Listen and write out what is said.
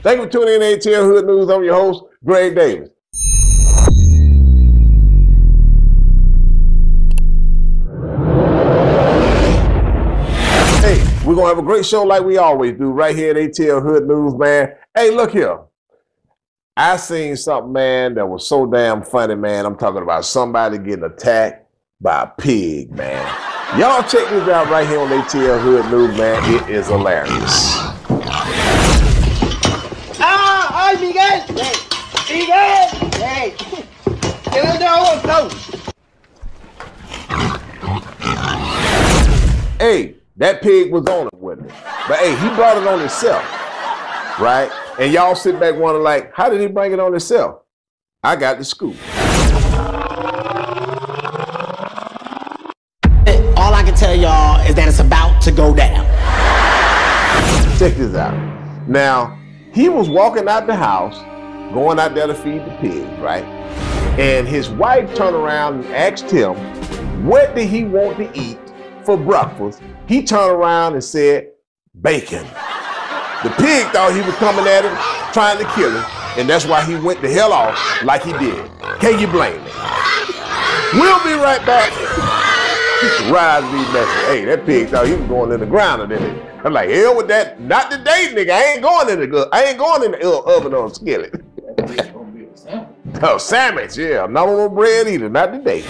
Thank you for tuning in to ATL Hood News. I'm your host, Greg Davis. Hey, we're gonna have a great show like we always do right here at ATL Hood News, man. Hey, look here. I seen something, man, that was so damn funny, man. I'm talking about somebody getting attacked by a pig, man. Y'all check this out right here on ATL Hood News, man. It is hilarious. ¡Hey! ¿Qué es lo Hey, that pig was on it with me. But hey, he brought it on himself. Right? And y'all sit back wondering, like, how did he bring it on himself? I got the scoop. All I can tell y'all is that it's about to go down. Check this out. Now, he was walking out the house, going out there to feed the pigs, right? And his wife turned around and asked him, what did he want to eat for breakfast? He turned around and said, bacon. The pig thought he was coming at him, trying to kill him, and that's why he went the hell off like he did. Can you blame me? We'll be right back. Rise be messing. Hey, that pig thought he was going in the ground and then I'm like, hell with that. Not today, nigga. I ain't going in the. I ain't going in the uh, oven on skillet. Oh, sandwich, yeah. I'm not on bread either. Not today.